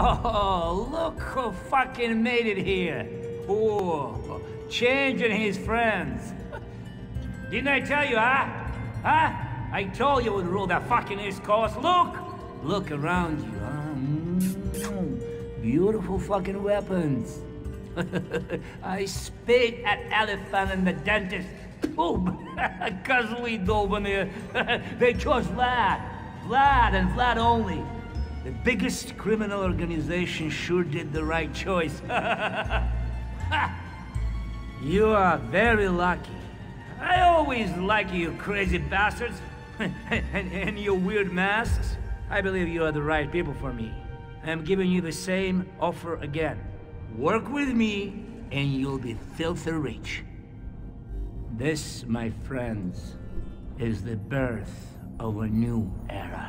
Oh, look who fucking made it here. Oh, changing his friends. Didn't I tell you, huh? Huh? I told you would rule the fucking East Coast. Look! Look around you, huh? Mm, beautiful fucking weapons. I spit at Elephant and the dentist. Oh, cause we here. they chose Vlad. Vlad and Vlad only. The biggest criminal organization sure did the right choice. you are very lucky. I always like you crazy bastards. and, and your weird masks. I believe you are the right people for me. I'm giving you the same offer again. Work with me, and you'll be filthy rich. This, my friends, is the birth of a new era.